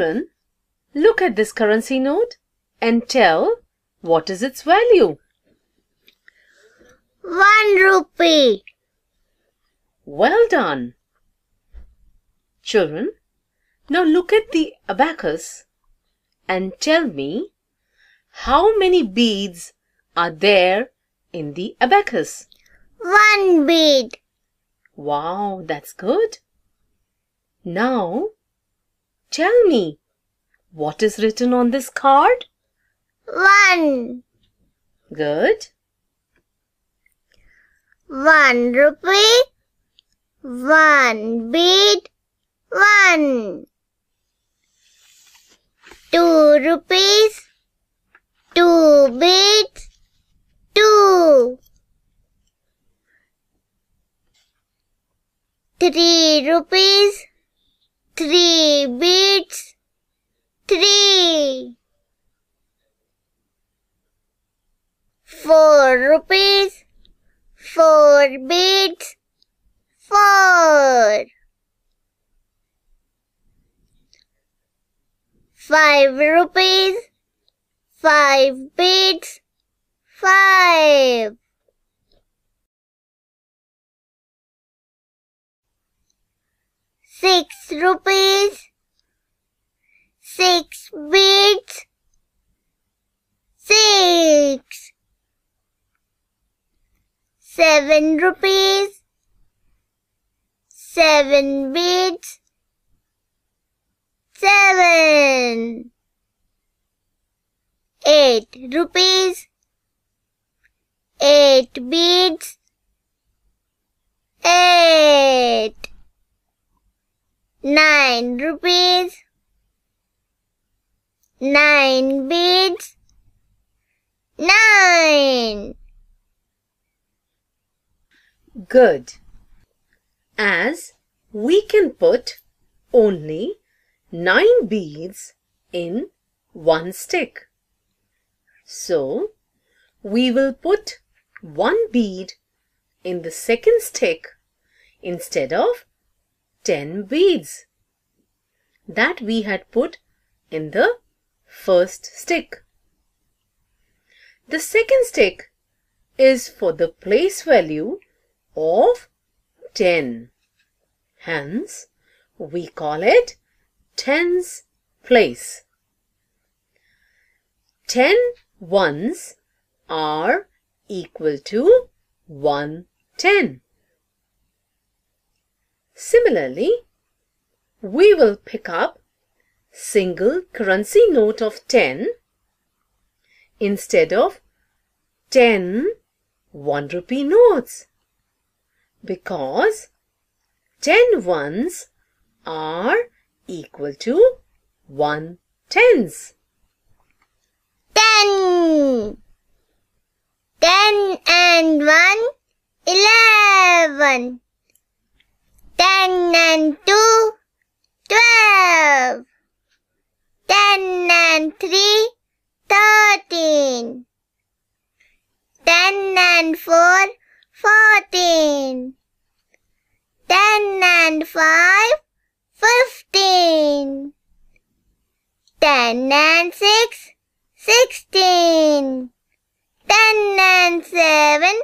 Children, look at this currency note and tell what is its value. One rupee. Well done. Children, now look at the abacus and tell me how many beads are there in the abacus? One bead. Wow, that's good. Now, tell me, what is written on this card? One. Good. One rupee. One bead. One. Two rupees. Two beads. Two. Three rupees. Three beads. Three. Four rupees. Four beads. Four. Five rupees. Five beads. Five. Six rupees. Six beads. Six. Seven rupees. Seven beads. Seven. Eight rupees. Eight beads. Eight. Nine rupees. Nine beads. Nine. Good. As we can put only nine beads in one stick. So, we will put one bead in the second stick instead of 10 beads that we had put in the first stick. The second stick is for the place value of 10. Hence, we call it tens place. 10 ones are equal to 110. Similarly, we will pick up single currency note of 10 instead of 10 1 rupee notes. Because 10 ones are equal to 1 tens. 10 10 and 1 11 10 and 2 and four, fourteen. Ten and five, fifteen. Ten and six, sixteen. Ten and seven,